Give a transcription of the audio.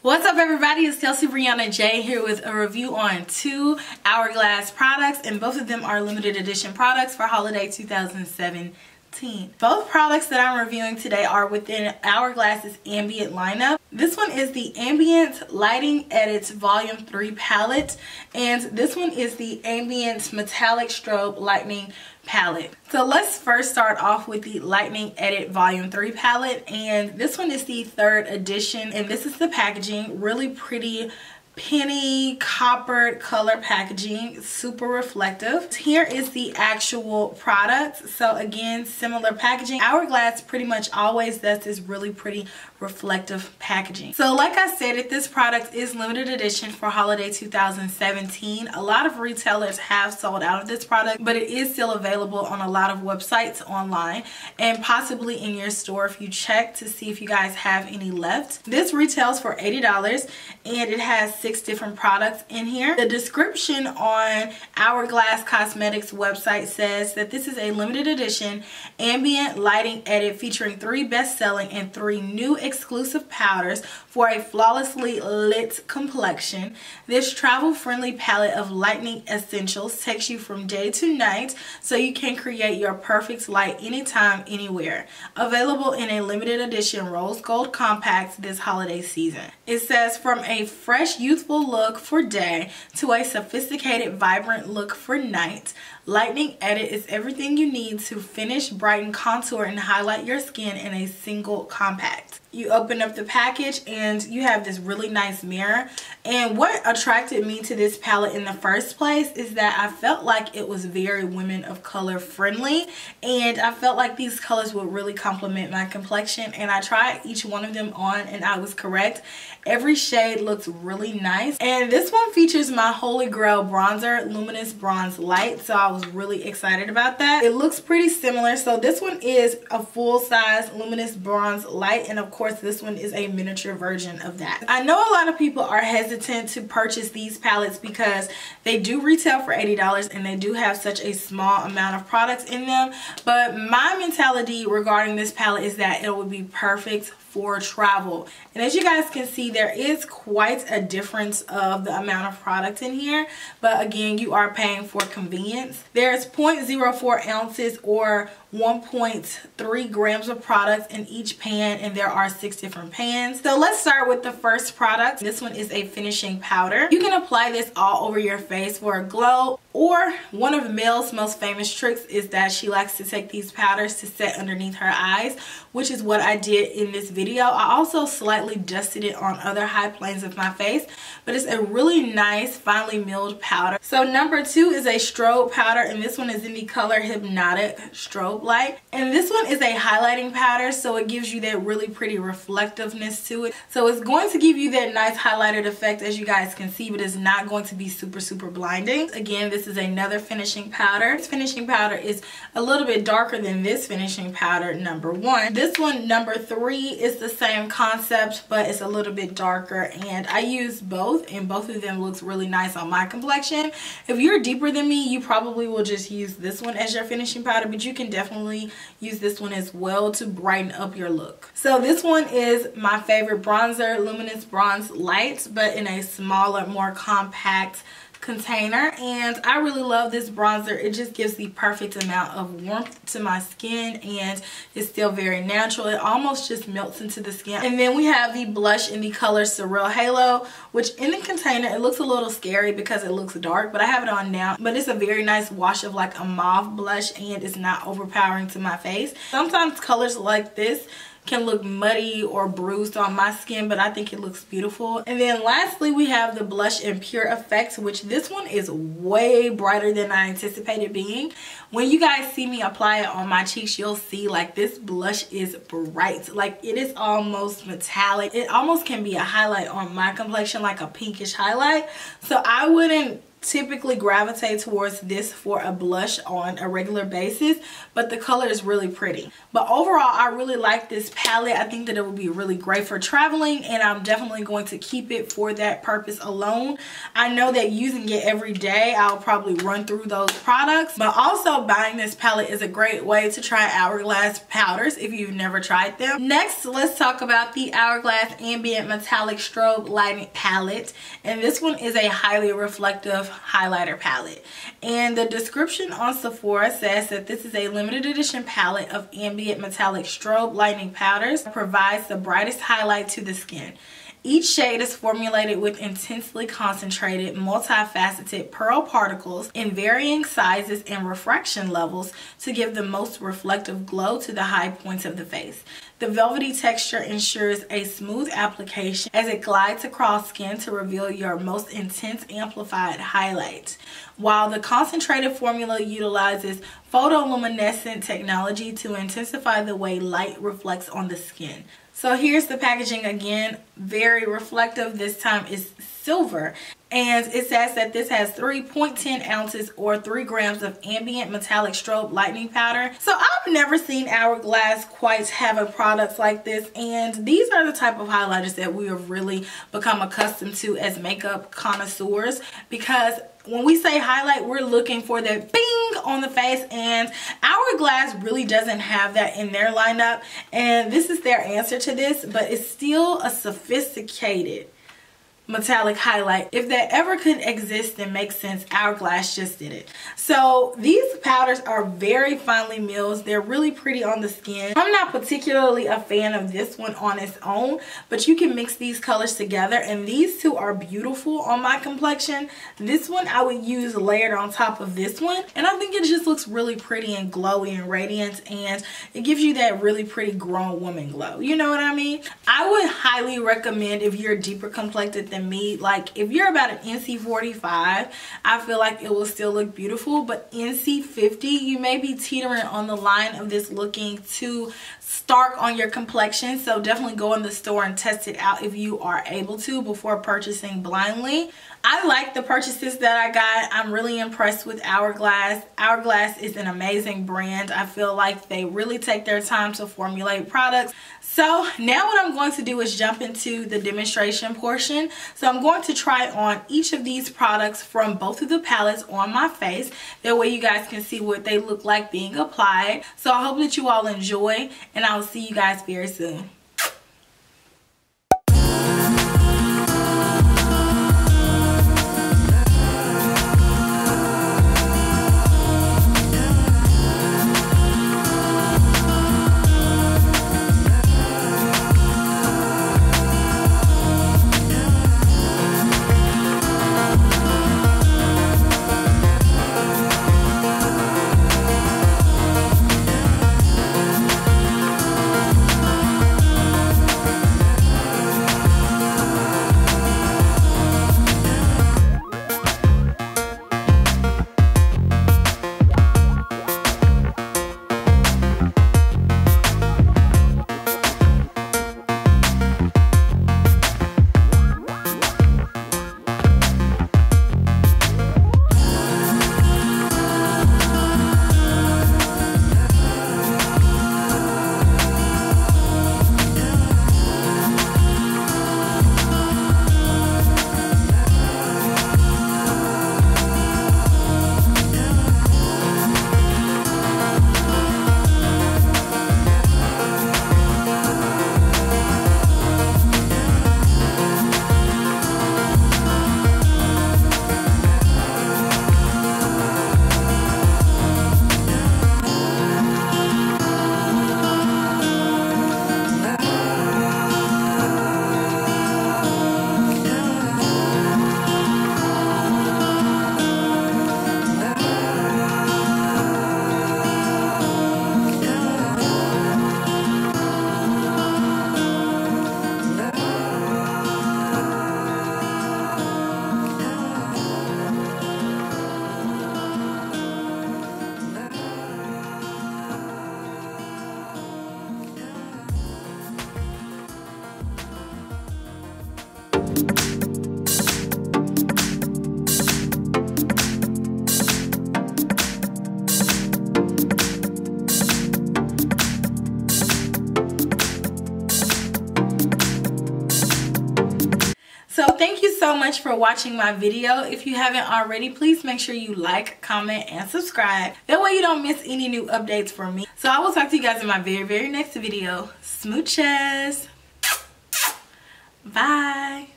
What's up everybody, it's Kelsee Briana Jai here with a review on two Hourglass products and both of them are limited edition products for holiday 2017. Both products that I'm reviewing today are within Hourglass's ambient lineup. This one is the Ambient Lighting Edits Volume 3 palette and this one is the Ambient Metallic Strobe Lightning palette. So let's first start off with the Lightning Edit Volume 3 palette and this one is the third edition and this is the packaging. Really pretty penny coppered color packaging super reflective. Here is the actual product. So again similar packaging. Hourglass pretty much always does this really pretty reflective packaging. So like i said if this product is limited edition for holiday 2017 a lot of retailers have sold out of this product but it is still available on a lot of websites online and possibly in your store if you check to see if you guys have any left. This retails for 80 dollars and it has six different products in here. The description on Hourglass Cosmetics website says that this is a limited edition ambient lighting edit featuring three best-selling and three new exclusive powders for a flawlessly lit complexion. This travel-friendly palette of lightning essentials takes you from day to night so you can create your perfect light anytime, anywhere. Available in a limited edition rose gold compact this holiday season. It says from a fresh youth youthful look for day to a sophisticated, vibrant look for night. Lightning Edit is everything you need to finish, brighten, contour, and highlight your skin in a single compact you open up the package and you have this really nice mirror and what attracted me to this palette in the first place is that I felt like it was very women of color friendly. And I felt like these colors would really complement my complexion. And I tried each one of them on and I was correct. Every shade looks really nice. And this one features my holy grail bronzer luminous bronze light. So I was really excited about that. It looks pretty similar. So this one is a full size luminous bronze light. And of course this one is a miniature version of that. I know a lot of people are hesitant to purchase these palettes because they do retail for $80 and they do have such a small amount of products in them. But my mentality regarding this palette is that it would be perfect for travel. And as you guys can see, there is quite a difference of the amount of product in here. But again, you are paying for convenience. There's 0.04 ounces or 1.3 grams of product in each pan and there are six different pans. So let's start with the first product. This one is a finishing powder. You can apply this all over your face for a glow or one of Mel's most famous tricks is that she likes to take these powders to set underneath her eyes, which is what I did in this video. I also slightly dusted it on other high planes of my face, but it's a really nice finely milled powder. So number two is a strobe powder, and this one is in the color Hypnotic Strobe Light. And this one is a highlighting powder, so it gives you that really pretty reflectiveness to it. So it's going to give you that nice highlighted effect as you guys can see, but it's not going to be super, super blinding. Again, this is another finishing powder. This finishing powder is a little bit darker than this finishing powder number one. This one number three is the same concept but it's a little bit darker and I use both and both of them looks really nice on my complexion. If you're deeper than me you probably will just use this one as your finishing powder but you can definitely use this one as well to brighten up your look. So this one is my favorite bronzer, Luminous Bronze Light but in a smaller, more compact container and I really love this bronzer. It just gives the perfect amount of warmth to my skin and it's still very natural. It almost just melts into the skin. And then we have the blush in the color Surreal Halo which in the container it looks a little scary because it looks dark but I have it on now. But it's a very nice wash of like a mauve blush and it's not overpowering to my face. Sometimes colors like this can look muddy or bruised on my skin but I think it looks beautiful. And then lastly we have the blush and pure effects which this one is way brighter than I anticipated being. When you guys see me apply it on my cheeks you'll see like this blush is bright. Like it is almost metallic. It almost can be a highlight on my complexion like a pinkish highlight. So I wouldn't typically gravitate towards this for a blush on a regular basis but the color is really pretty. But overall I really like this palette. I think that it would be really great for traveling and I'm definitely going to keep it for that purpose alone. I know that using it every day I'll probably run through those products but also buying this palette is a great way to try Hourglass powders if you've never tried them. Next let's talk about the Hourglass Ambient Metallic Strobe Lighting Palette and this one is a highly reflective highlighter palette. And the description on Sephora says that this is a limited edition palette of ambient metallic strobe lightning powders provides the brightest highlight to the skin. Each shade is formulated with intensely concentrated, multifaceted pearl particles in varying sizes and refraction levels to give the most reflective glow to the high points of the face. The velvety texture ensures a smooth application as it glides across skin to reveal your most intense amplified highlights. While the concentrated formula utilizes photoluminescent technology to intensify the way light reflects on the skin. So here's the packaging again, very reflective. This time is silver. And it says that this has 3.10 ounces or 3 grams of ambient metallic strobe lightning powder. So I've never seen Hourglass quite have a product like this. And these are the type of highlighters that we have really become accustomed to as makeup connoisseurs. Because when we say highlight, we're looking for that bing on the face and Hourglass really doesn't have that in their lineup. And this is their answer to this, but it's still a sophisticated metallic highlight. If that ever could exist and make sense, Hourglass just did it. So these powders are very finely milled. They're really pretty on the skin. I'm not particularly a fan of this one on its own, but you can mix these colors together and these two are beautiful on my complexion. This one I would use layered on top of this one and I think it just looks really pretty and glowy and radiant and it gives you that really pretty grown woman glow. You know what I mean? I would highly recommend if you're deeper complected than than me. Like if you're about an NC45, I feel like it will still look beautiful. But NC50, you may be teetering on the line of this looking too stark on your complexion. So definitely go in the store and test it out if you are able to before purchasing blindly. I like the purchases that I got. I'm really impressed with Hourglass. Hourglass is an amazing brand. I feel like they really take their time to formulate products. So now what I'm going to do is jump into the demonstration portion. So I'm going to try on each of these products from both of the palettes on my face. That way you guys can see what they look like being applied. So I hope that you all enjoy and I will see you guys very soon. Thank you so much for watching my video. If you haven't already, please make sure you like, comment, and subscribe. That way you don't miss any new updates from me. So I will talk to you guys in my very, very next video. Smooches. Bye.